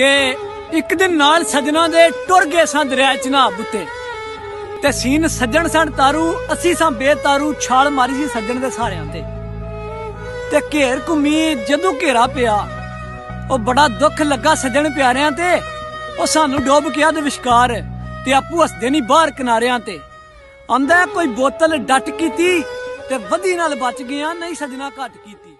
ਕਿ ਇੱਕ ਦਿਨ ਨਾਲ ਸਜਣਾ ਦੇ ਟੁਰ ਗਏ ਸਾਂ ਦਰਿਆ ਚ ਨਾ ਤੇ ਸੀਨ ਸੱਜਣ ਸਣ ਤਾਰੂ, ਅਸੀਂ ਸਾਂ ਬੇਤਾਰੂ ਛਾਲ ਮਾਰੀ ਸੀ ਸੱਜਣ ਦੇ ਸਾਰਿਆਂ ਤੇ। ਤੇ ਘੇਰ ਘੁੰਮੀ, ਜਦੋਂ ਘੇਰਾ ਪਿਆ, ਉਹ ਬੜਾ ਦੁੱਖ ਲੱਗਾ ਸੱਜਣ ਪਿਆਰਿਆਂ ਤੇ। ਉਹ ਸਾਨੂੰ ਡੋਬ ਗਿਆ ਦੇ ਵਿਸ਼ਕਾਰ ਤੇ ਆਪੂ ਹੱਸਦੇ ਨਹੀਂ ਬਾਹਰ ਕਿਨਾਰਿਆਂ ਤੇ। ਆਂਦਾ, ਕੋਈ ਬੋਤਲ ਡੱਟ ਕੀਤੀ ਤੇ ਵਧੀ ਨਾਲ ਬਚ ਗਿਆ ਨਹੀਂ ਸਜਣਾ ਘਟ ਕੀਤੀ।